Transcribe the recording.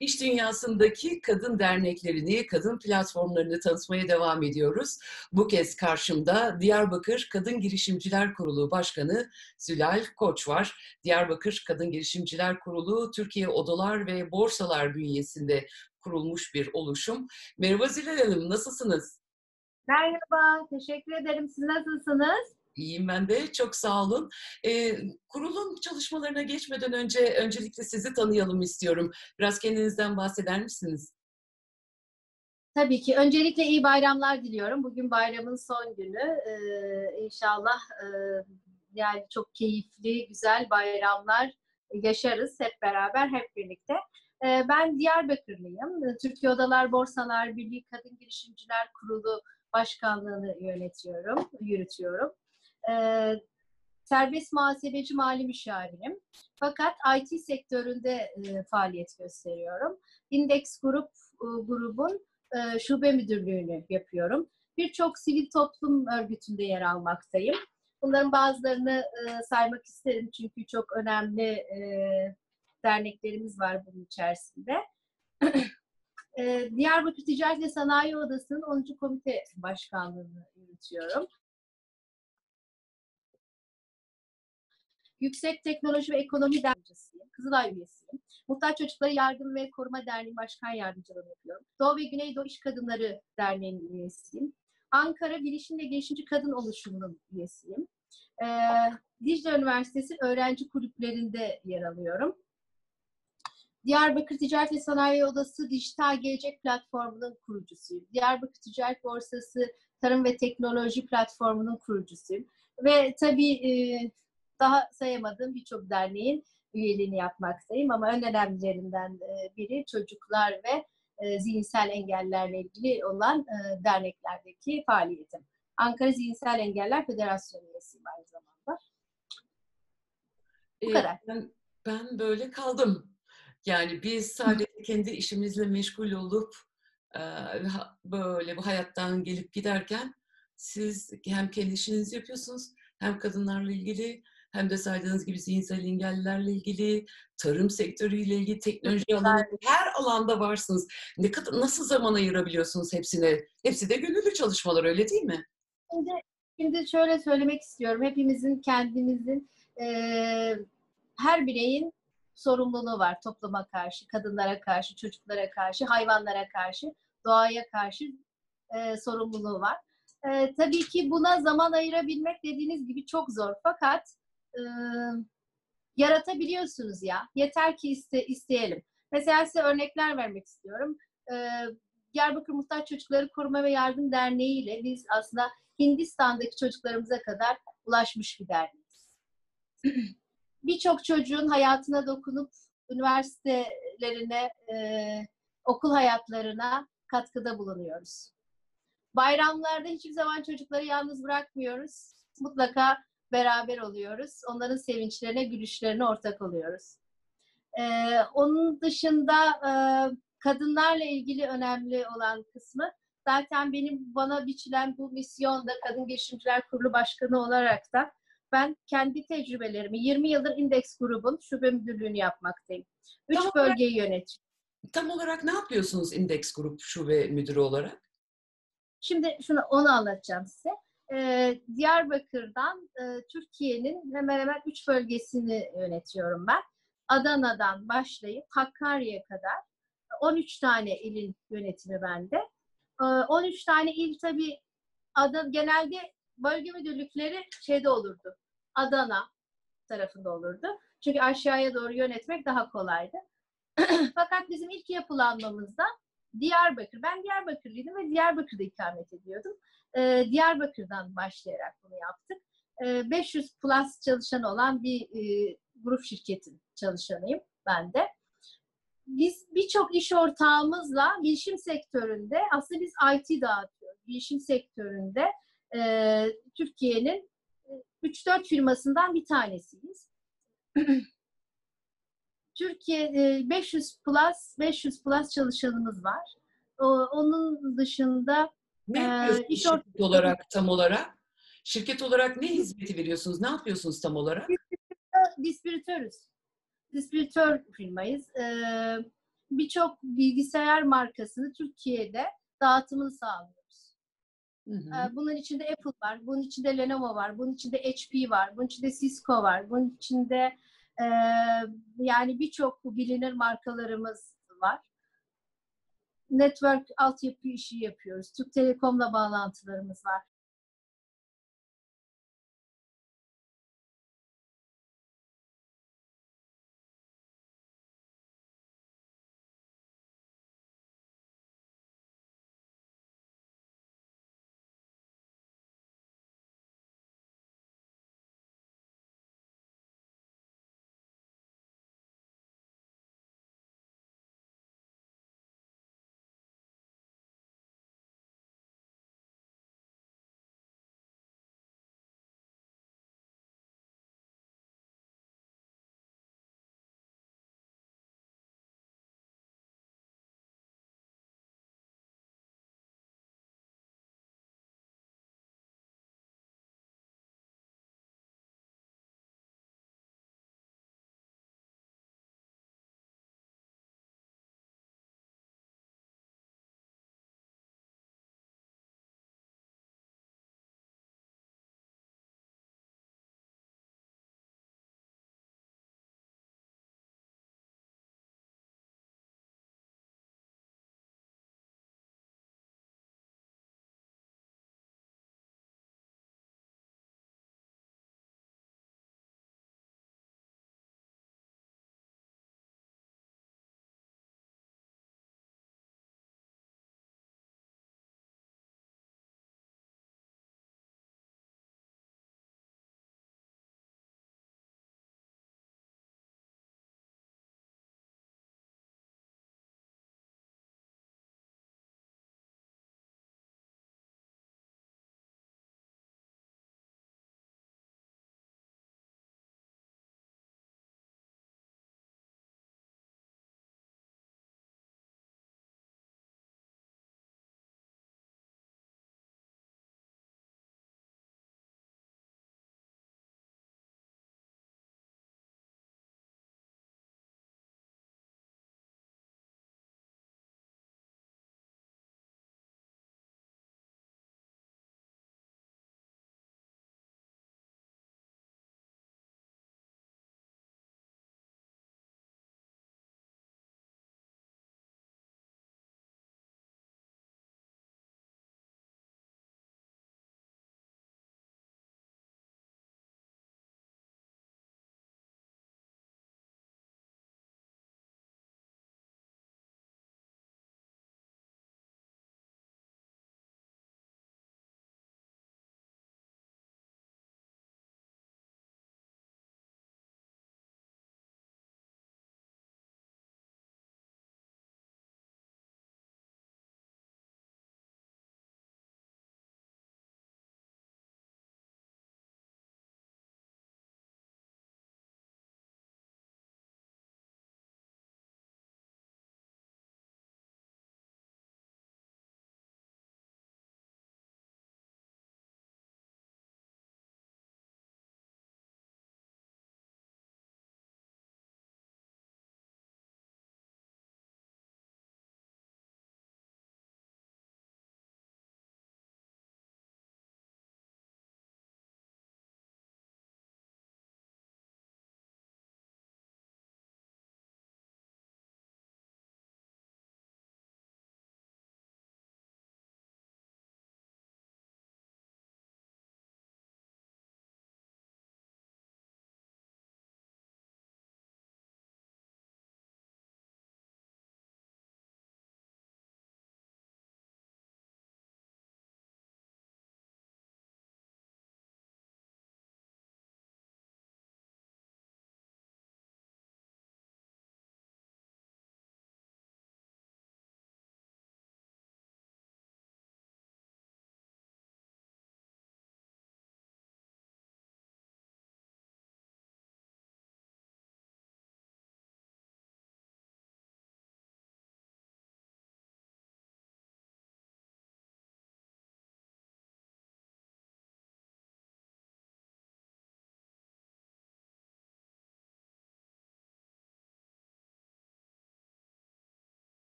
İş dünyasındaki kadın derneklerini, kadın platformlarını tanıtmaya devam ediyoruz. Bu kez karşımda Diyarbakır Kadın Girişimciler Kurulu Başkanı Zülal Koç var. Diyarbakır Kadın Girişimciler Kurulu Türkiye Odalar ve Borsalar bünyesinde kurulmuş bir oluşum. Merhaba Zülal Hanım, nasılsınız? Merhaba, teşekkür ederim. Siz nasılsınız? İyiyim ben de. Çok sağ olun. Ee, kurulun çalışmalarına geçmeden önce öncelikle sizi tanıyalım istiyorum. Biraz kendinizden bahseder misiniz? Tabii ki. Öncelikle iyi bayramlar diliyorum. Bugün bayramın son günü. Ee, inşallah e, yani çok keyifli, güzel bayramlar yaşarız hep beraber, hep birlikte. Ee, ben Diyarbakırlıyım. Türkiye Odalar Borsalar Birliği Kadın Girişimciler Kurulu Başkanlığını yönetiyorum, yürütüyorum. Ee, serbest muhasebeci mali müşavirim. Fakat IT sektöründe e, faaliyet gösteriyorum. Index Grup e, grubun e, şube müdürlüğünü yapıyorum. Birçok sivil toplum örgütünde yer almaktayım. Bunların bazılarını e, saymak isterim çünkü çok önemli e, derneklerimiz var bunun içerisinde. e, Diyarbakır Ticaret ve Sanayi Odası'nın 10. Komite Başkanlığı'nı yürütüyorum. Yüksek Teknoloji ve Ekonomi Derneği'siyim. Kızılay üyesiyim. Muhtaç Çocukları Yardım ve Koruma Derneği Başkan Yardımcılığı yapıyorum. Doğu ve Güneydoğu İş Kadınları Derneği'nin üyesiyim. Ankara Bilişim ve Girişimci Kadın Oluşumu'nun üyesiyim. Ee, Dicle Üniversitesi öğrenci kulüplerinde yer alıyorum. Diyarbakır Ticaret ve Sanayi Odası Dijital Gelecek Platformu'nun kurucusuyum. Diyarbakır Ticaret Borsası Tarım ve Teknoloji Platformu'nun kurucusuyum. Ve tabii e, daha sayamadığım birçok derneğin üyeliğini yapmaktayım ama en önemlilerinden e, biri çocuklar ve e, zihinsel engellerle ilgili olan e, derneklerdeki faaliyetim. Ankara Zihinsel Engeller Federasyonu üyesiyim aynı zamanda. Bu ee, kadar. Ben, ben böyle kaldım. Yani biz sadece kendi işimizle meşgul olup böyle bu hayattan gelip giderken siz hem kendi işinizi yapıyorsunuz hem kadınlarla ilgili hem de saydığınız gibi zihinsel engellilerle ilgili, tarım sektörüyle ilgili, teknoloji alanı, her alanda varsınız. Ne kadar nasıl zaman ayırabiliyorsunuz hepsine? Hepsi de gönüllü çalışmalar öyle değil mi? Şimdi, şimdi şöyle söylemek istiyorum. Hepimizin kendimizin e, her bireyin sorumluluğu var topluma karşı, kadınlara karşı, çocuklara karşı, hayvanlara karşı, doğaya karşı e, sorumluluğu var. E, tabii ki buna zaman ayırabilmek dediğiniz gibi çok zor. Fakat e, yaratabiliyorsunuz ya. Yeter ki iste, isteyelim. Mesela size örnekler vermek istiyorum. E, Diyarbakır Muhtaç Çocukları Koruma ve Yardım Derneği ile biz aslında Hindistan'daki çocuklarımıza kadar ulaşmış bir derneğiz. Birçok çocuğun hayatına dokunup üniversitelerine, e, okul hayatlarına katkıda bulunuyoruz. Bayramlarda hiçbir zaman çocukları yalnız bırakmıyoruz. Mutlaka beraber oluyoruz. Onların sevinçlerine, gülüşlerine ortak oluyoruz. Ee, onun dışında e, kadınlarla ilgili önemli olan kısmı zaten benim bana biçilen bu misyonda Kadın Girişimciler Kurulu Başkanı olarak da ben kendi tecrübelerimi 20 yıldır Index grubun şube müdürlüğünü yapmaktayım. Üç tam bölgeyi olarak, yönetiyorum. Tam olarak ne yapıyorsunuz Index Grup şube müdürü olarak? Şimdi şunu onu anlatacağım size e, Diyarbakır'dan e, Türkiye'nin hemen hemen üç bölgesini yönetiyorum ben. Adana'dan başlayıp Hakkari'ye kadar 13 tane ilin yönetimi bende. E, 13 tane il tabii adı, genelde bölge müdürlükleri şeyde olurdu. Adana tarafında olurdu. Çünkü aşağıya doğru yönetmek daha kolaydı. Fakat bizim ilk yapılanmamızda Diyarbakır. Ben Diyarbakırlıydım ve Diyarbakır'da ikamet ediyordum. Ee, Diyarbakır'dan başlayarak bunu yaptık. Ee, 500 plus çalışan olan bir e, grup şirketin çalışanıyım ben de. Biz birçok iş ortağımızla bilişim sektöründe, aslında biz IT dağıtıyoruz. Bilişim sektöründe e, Türkiye'nin 3-4 e, firmasından bir tanesiyiz. Türkiye 500 plus 500 plus çalışanımız var. Onun dışında ne yapıyorsunuz iş şirket olarak tam olarak? Şirket olarak ne hizmeti veriyorsunuz? Ne yapıyorsunuz tam olarak? Distribütörüz. Distribütör firmayız. birçok bilgisayar markasını Türkiye'de dağıtımını sağlıyoruz. Hı hı. Ee, Bunun içinde Apple var, bunun içinde Lenovo var, bunun içinde HP var, bunun içinde Cisco var, bunun içinde e, yani birçok bilinir markalarımız var. Network altyapı işi yapıyoruz. Türk Telekom'la bağlantılarımız var.